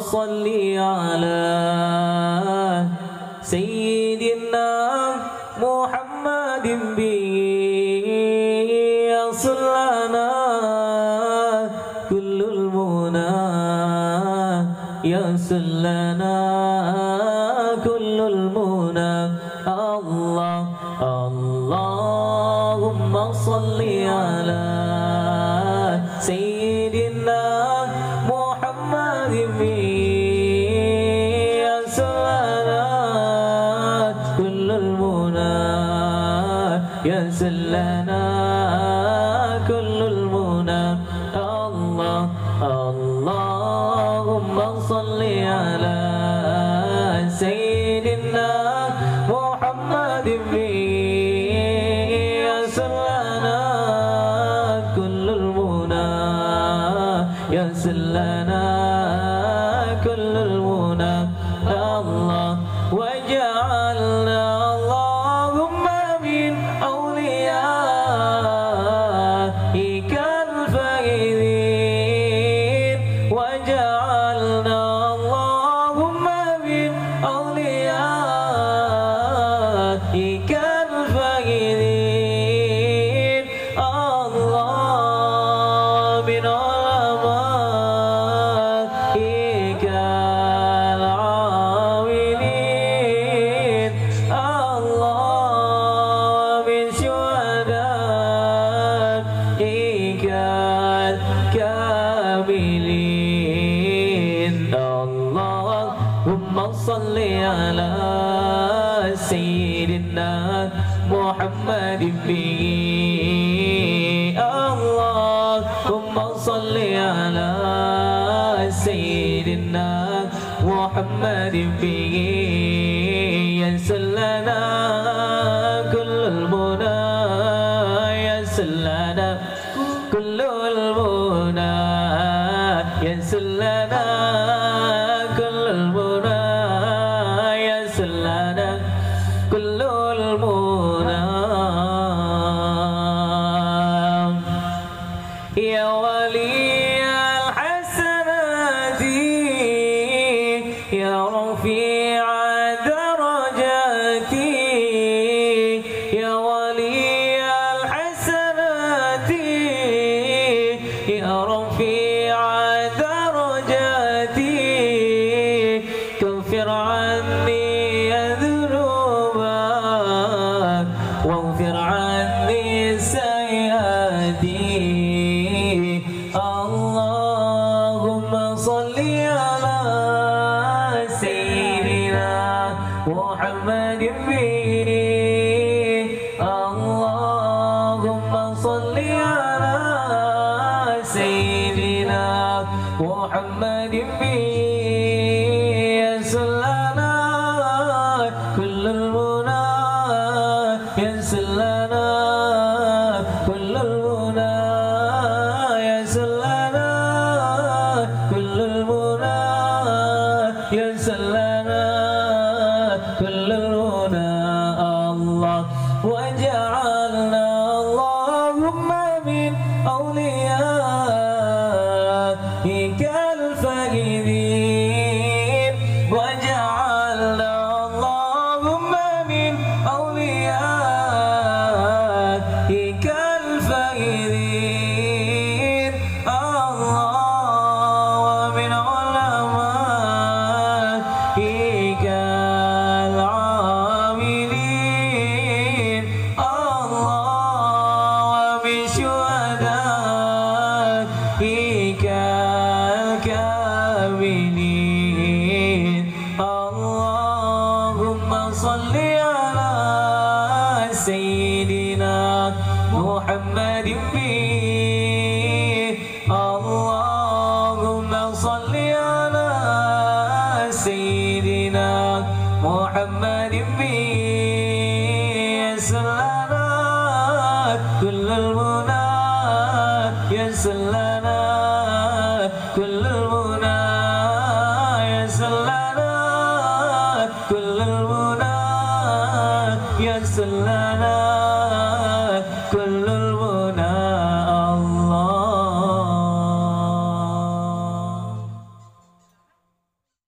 صل على سيدنا محمد به يصل لنا كل المنى يصل لنا كل المنى. الله اللهم صل على المنى. يسلنا كل المنى. الله اللهم صل على سيدنا محمد به يسلنا كل المنى. يسلنا كل المنى. الله وجعلنا صل على سيدنا محمد به اللهم صل على سيدنا محمد به يسر لنا كل المنى يسر لنا كل المنى يسر لنا سيئاتي اللهم صل سيدنا محمد على سيدنا محمد أوليائك الفائزين. سيدنا محمد به اللهم صل على سيدنا محمد به يسر لنا كل المنى يسر لنا كل